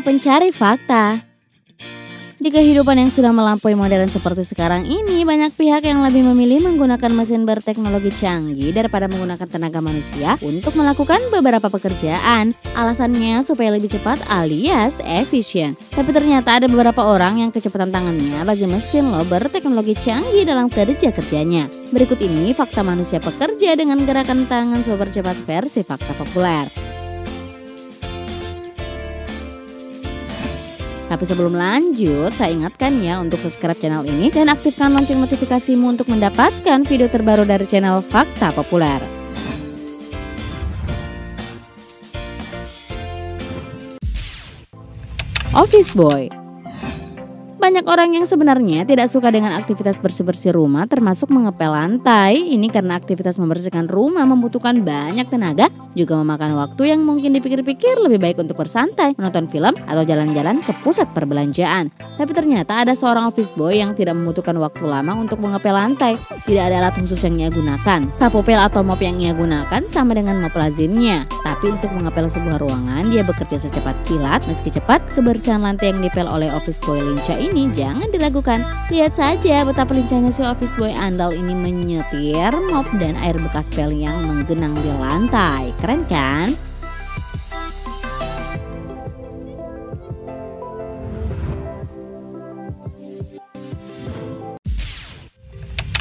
pencari fakta. Di kehidupan yang sudah melampaui modern seperti sekarang ini, banyak pihak yang lebih memilih menggunakan mesin berteknologi canggih daripada menggunakan tenaga manusia untuk melakukan beberapa pekerjaan. Alasannya supaya lebih cepat alias efisien. Tapi ternyata ada beberapa orang yang kecepatan tangannya bagi mesin lo berteknologi canggih dalam kerja-kerjanya. Berikut ini fakta manusia pekerja dengan gerakan tangan super cepat versi fakta populer. Tapi sebelum lanjut, saya ingatkan ya untuk subscribe channel ini dan aktifkan lonceng notifikasimu untuk mendapatkan video terbaru dari channel Fakta Populer. Office Boy banyak orang yang sebenarnya tidak suka dengan aktivitas bersih-bersih rumah termasuk mengepel lantai. Ini karena aktivitas membersihkan rumah membutuhkan banyak tenaga, juga memakan waktu yang mungkin dipikir-pikir lebih baik untuk bersantai, menonton film, atau jalan-jalan ke pusat perbelanjaan. Tapi ternyata ada seorang office boy yang tidak membutuhkan waktu lama untuk mengepel lantai. Tidak ada alat khusus yang ia gunakan. Sapu pel atau mop yang ia gunakan sama dengan mop lazimnya. Tapi untuk mengepel sebuah ruangan, dia bekerja secepat kilat. Meski cepat, kebersihan lantai yang dipel oleh office boy lincah ini ini jangan diragukan. Lihat saja betapa lincahnya si office boy andal ini menyetir mop dan air bekas pel yang menggenang di lantai. Keren kan?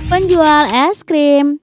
Penjual es krim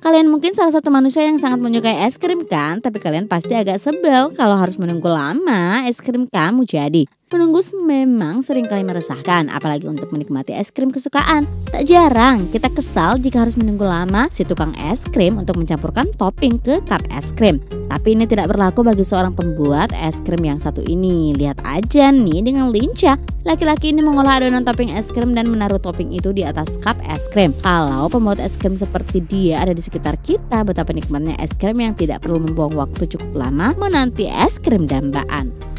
Kalian mungkin salah satu manusia yang sangat menyukai es krim kan? Tapi kalian pasti agak sebel kalau harus menunggu lama es krim kamu jadi. Menunggu memang sering kali meresahkan, apalagi untuk menikmati es krim kesukaan. Tak jarang kita kesal jika harus menunggu lama si tukang es krim untuk mencampurkan topping ke cup es krim. Tapi ini tidak berlaku bagi seorang pembuat es krim yang satu ini. Lihat aja nih dengan lincah, laki-laki ini mengolah adonan topping es krim dan menaruh topping itu di atas cup es krim. Kalau pembuat es krim seperti dia ada di sekitar kita, betapa nikmatnya es krim yang tidak perlu membuang waktu cukup lama menanti es krim dambaan.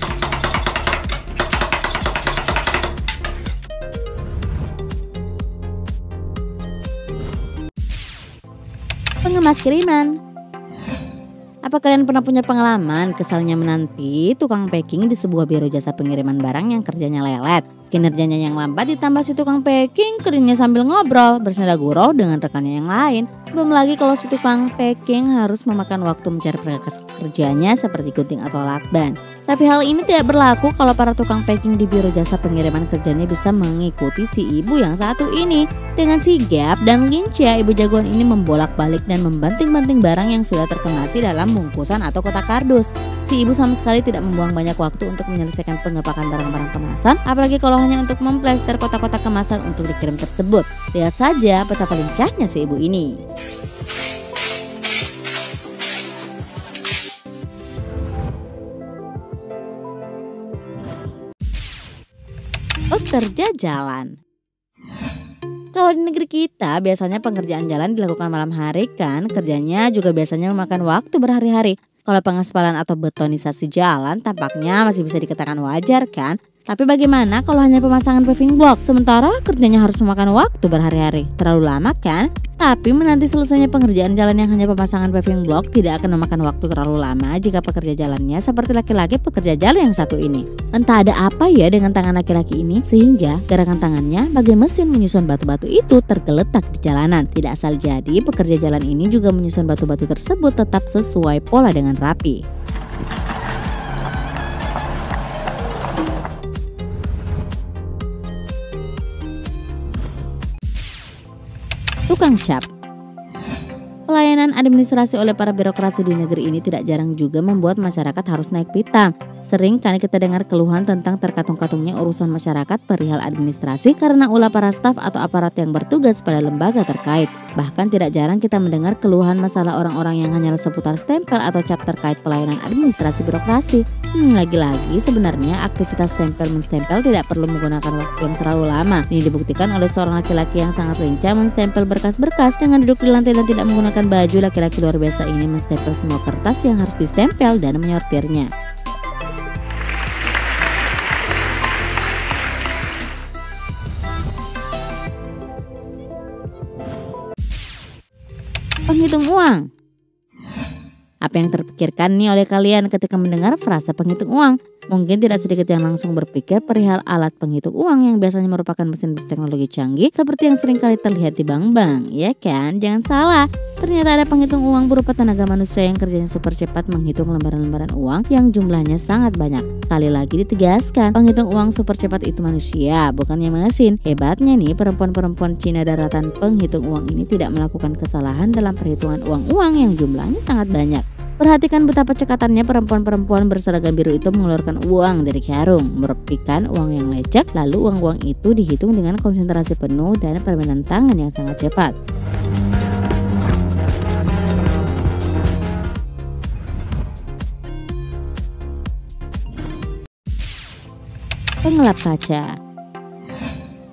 Pengemas kiriman. Apa kalian pernah punya pengalaman kesalnya menanti tukang packing di sebuah biro jasa pengiriman barang yang kerjanya lelet? Kinerjanya yang lambat ditambah si tukang packing keringnya sambil ngobrol bersenda gurau dengan rekannya yang lain. Belum lagi kalau si tukang packing harus memakan waktu mencari perkakas kerjanya seperti gunting atau lakban. Tapi hal ini tidak berlaku kalau para tukang packing di biro jasa pengiriman kerjanya bisa mengikuti si ibu yang satu ini. Dengan sigap dan lincah, ibu jagoan ini membolak-balik dan membanting-banting barang yang sudah terkemasi dalam bungkusan atau kotak kardus. Si ibu sama sekali tidak membuang banyak waktu untuk menyelesaikan pengepakan barang-barang kemasan, apalagi kalau hanya untuk memplester kotak-kotak kemasan untuk dikirim tersebut. Lihat saja betapa lincahnya si ibu ini. Pekerja jalan. Kalau di negeri kita biasanya pengerjaan jalan dilakukan malam hari kan? Kerjanya juga biasanya memakan waktu berhari-hari. Kalau pengaspalan atau betonisasi jalan tampaknya masih bisa dikatakan wajar kan tapi bagaimana kalau hanya pemasangan paving block? Sementara kerjanya harus memakan waktu berhari-hari. Terlalu lama kan? Tapi menanti selesainya pengerjaan jalan yang hanya pemasangan paving block tidak akan memakan waktu terlalu lama jika pekerja jalannya seperti laki-laki pekerja jalan yang satu ini. Entah ada apa ya dengan tangan laki-laki ini sehingga gerakan tangannya bagai mesin menyusun batu-batu itu tergeletak di jalanan. Tidak asal jadi pekerja jalan ini juga menyusun batu-batu tersebut tetap sesuai pola dengan rapi. Tukang cap. Pelayanan administrasi oleh para birokrasi di negeri ini tidak jarang juga membuat masyarakat harus naik pitam. Sering kali kita dengar keluhan tentang terkatung-katungnya urusan masyarakat perihal administrasi karena ulah para staf atau aparat yang bertugas pada lembaga terkait. Bahkan tidak jarang kita mendengar keluhan masalah orang-orang yang hanya seputar stempel atau cap terkait pelayanan administrasi birokrasi. Hmm, lagi-lagi sebenarnya aktivitas stempel menstempel tidak perlu menggunakan waktu yang terlalu lama. Ini dibuktikan oleh seorang laki-laki yang sangat lincah menstempel berkas-berkas dengan duduk di lantai dan tidak menggunakan baju. Laki-laki luar biasa ini menstempel semua kertas yang harus distempel dan menyortirnya. Penghitung uang Apa yang terpikirkan nih oleh kalian ketika mendengar frasa penghitung uang? Mungkin tidak sedikit yang langsung berpikir perihal alat penghitung uang yang biasanya merupakan mesin berteknologi canggih seperti yang sering kali terlihat di bank-bank, ya kan? Jangan salah, ternyata ada penghitung uang berupa tenaga manusia yang kerjanya super cepat menghitung lembaran-lembaran uang yang jumlahnya sangat banyak. Kali lagi ditegaskan, penghitung uang super cepat itu manusia, bukannya mesin. Hebatnya nih, perempuan-perempuan Cina daratan penghitung uang ini tidak melakukan kesalahan dalam perhitungan uang-uang yang jumlahnya sangat banyak. Perhatikan betapa cekatannya perempuan-perempuan berseragam biru itu mengeluarkan uang dari karung, merepikan uang yang lecek, lalu uang-uang itu dihitung dengan konsentrasi penuh dan permainan tangan yang sangat cepat. Pengelap kaca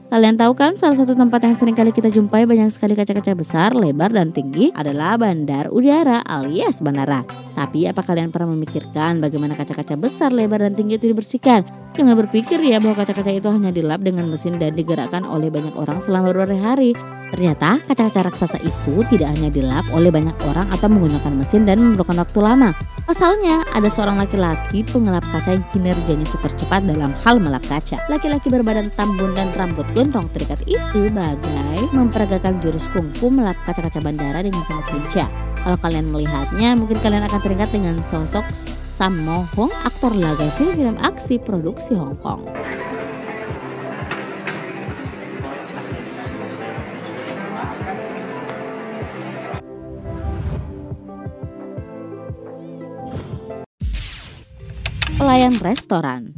Kalian tahu kan salah satu tempat yang sering kali kita jumpai banyak sekali kaca-kaca besar, lebar dan tinggi adalah bandar udara alias bandara. Tapi apa kalian pernah memikirkan bagaimana kaca-kaca besar, lebar dan tinggi itu dibersihkan? Jangan berpikir ya bahwa kaca-kaca itu hanya dilap dengan mesin dan digerakkan oleh banyak orang selama berhari-hari. Ternyata kaca-kaca raksasa itu tidak hanya dilap oleh banyak orang atau menggunakan mesin dan memerlukan waktu lama. Pasalnya, ada seorang laki-laki pengelap kaca yang kinerjanya super cepat dalam hal melap kaca. Laki-laki berbadan tambun dan rambut gondrong terikat itu bagai memperagakan jurus kungfu melap kaca-kaca bandara dengan sangat lincah. Kalau kalian melihatnya, mungkin kalian akan teringat dengan sosok Sam Mo Hong, aktor laga film-film aksi produksi Hong Kong. Pelayan restoran.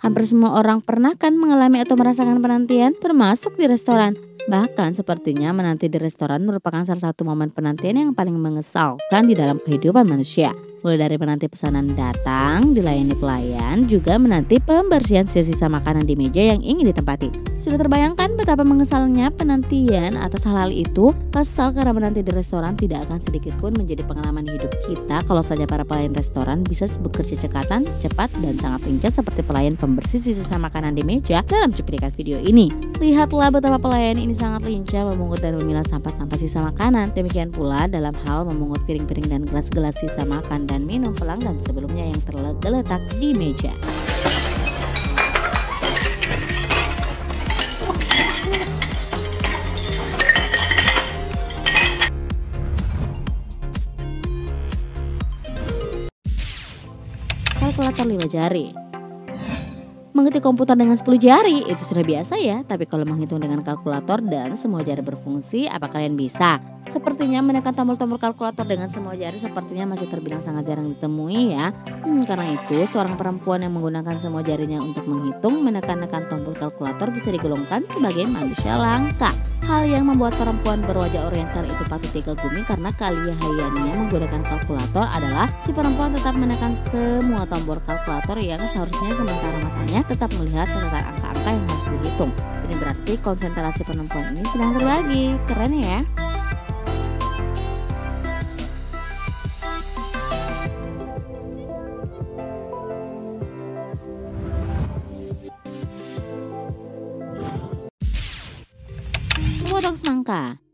Hampir semua orang pernah kan mengalami atau merasakan penantian, termasuk di restoran. Bahkan sepertinya menanti di restoran merupakan salah satu momen penantian yang paling mengesalkan di dalam kehidupan manusia. Mulai dari menanti pesanan datang, dilayani pelayan, juga menanti pembersihan sisa-sisa makanan di meja yang ingin ditempati. Sudah terbayangkan betapa mengesalnya penantian atas hal-hal itu? Kesal karena menanti di restoran tidak akan sedikit pun menjadi pengalaman hidup kita kalau saja para pelayan restoran bisa bekerja cekatan, cepat, dan sangat lincah seperti pelayan pembersih sisa makanan di meja dalam cuplikan video ini. Lihatlah betapa pelayan ini sangat lincah memungut dan memilah sampah-sampah sisa makanan. Demikian pula dalam hal memungut piring-piring dan gelas-gelas sisa makan dan minum pelanggan sebelumnya yang terletak di meja. Kalkulator lima jari Mengetik komputer dengan 10 jari itu sudah biasa ya, tapi kalau menghitung dengan kalkulator dan semua jari berfungsi, apa kalian bisa? Sepertinya menekan tombol-tombol kalkulator dengan semua jari sepertinya masih terbilang sangat jarang ditemui ya. Hmm, karena itu, seorang perempuan yang menggunakan semua jarinya untuk menghitung menekan-nekan tombol kalkulator bisa digolongkan sebagai manusia langka. Hal yang membuat perempuan berwajah oriental itu patut dikagumi karena kalihayannya menggunakan kalkulator adalah si perempuan tetap menekan semua tombol kalkulator yang seharusnya sementara matanya tetap melihat catatan angka-angka yang harus dihitung. Ini berarti konsentrasi perempuan ini sedang terbagi. Keren ya? memotong semangka.